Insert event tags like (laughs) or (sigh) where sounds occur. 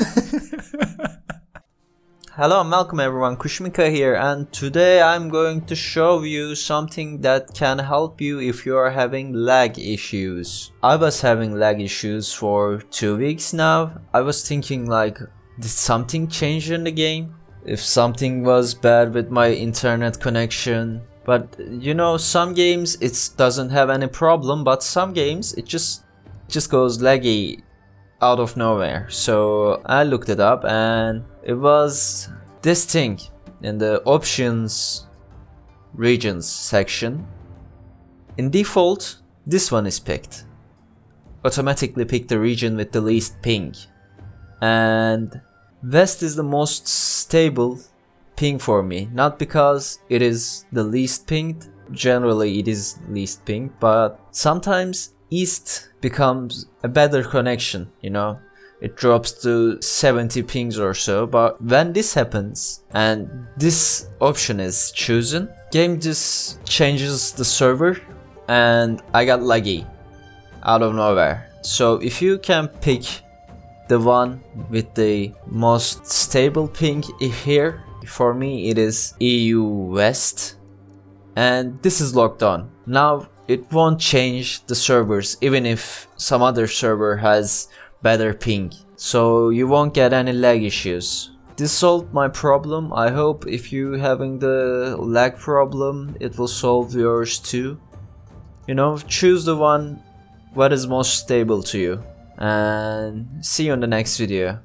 (laughs) Hello and welcome everyone, Kuşmika here and today I'm going to show you something that can help you if you are having lag issues. I was having lag issues for two weeks now. I was thinking like, did something change in the game? If something was bad with my internet connection. But you know, some games it doesn't have any problem, but some games it just just goes laggy out of nowhere. So I looked it up and it was this thing in the options regions section. In default, this one is picked. Automatically pick the region with the least ping. And west is the most stable ping for me. Not because it is the least pinged, generally it is least pinged, but sometimes east becomes a better connection, you know. It drops to 70 pings or so, but when this happens and this option is chosen, game just changes the server and I got laggy out of nowhere. So if you can pick the one with the most stable ping here, for me it is EU West and this is locked on. Now it won't change the servers even if some other server has better ping. So you won't get any lag issues. This solved my problem. I hope if you having the lag problem, it will solve yours too. You know, choose the one what is most stable to you. And see you in the next video.